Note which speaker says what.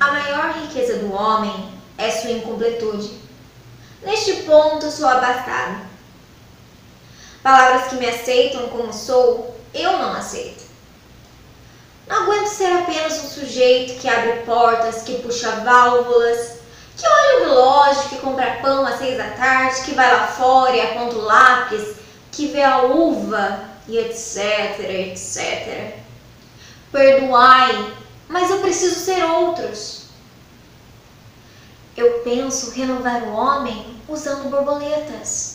Speaker 1: A maior riqueza do homem é sua incompletude. Neste ponto sou abastado. Palavras que me aceitam como sou, eu não aceito. Não aguento ser apenas um sujeito que abre portas, que puxa válvulas, que olha o relógio, que compra pão às seis da tarde, que vai lá fora e aponta o lápis, que vê a uva e etc, etc. Perdoai, mas eu preciso ser outros. Eu penso renovar o homem usando borboletas.